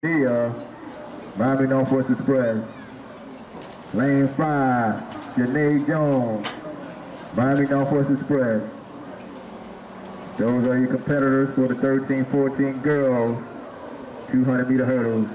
Dia, Miami Northwest Express. Lane 5, Janae Jones, Miami Northwest Express. Those are your competitors for the 13-14 girls 200 meter hurdles.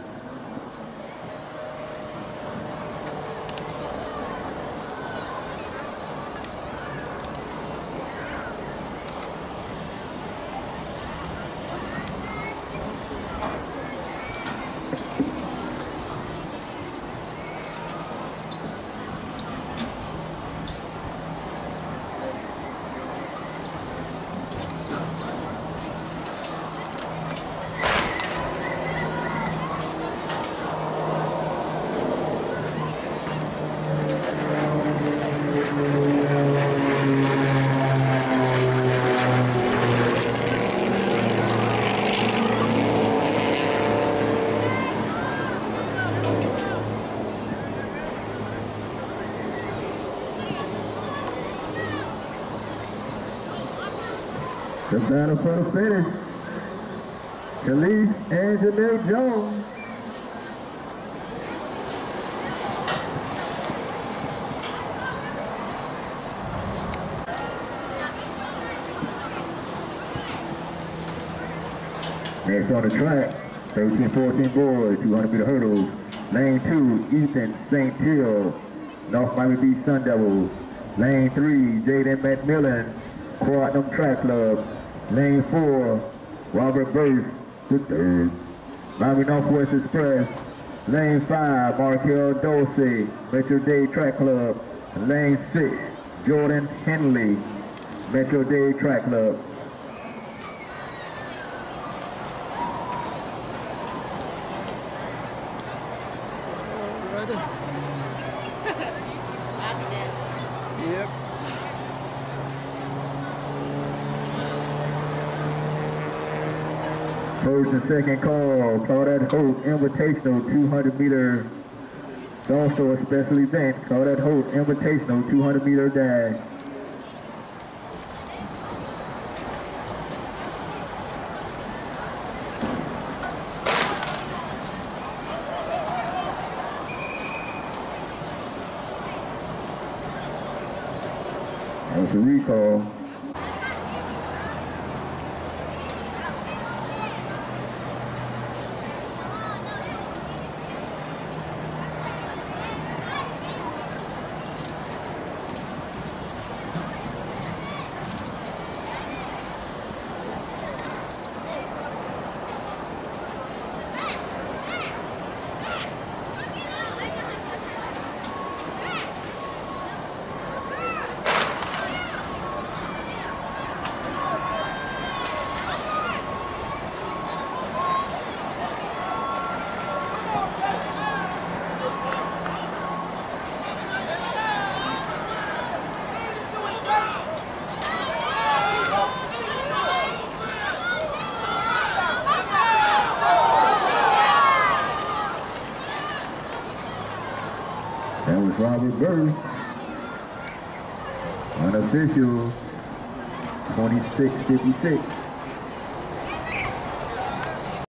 The battle for the finish. Khalif and Janelle Jones. Next on the track, 13-14 boys, 200 meter hurdles. Lane 2, Ethan St. Hill, North Miami Beach Sun Devils. Lane 3, Jaden McMillan, Quantum Track Club. Lane 4, Robert Burst, the third. Miami Northwest Express. Lane 5, Markel Dulce, Metro Dade Track Club. Lane 6, Jordan Henley, Metro Dade Track Club. Ready? First and second call, Claudette Hope Invitational 200 meter. It's also a special event, Claudette Hope Invitational 200 meter dash. That was a recall. Was Robert Burr. Unofficial 2656.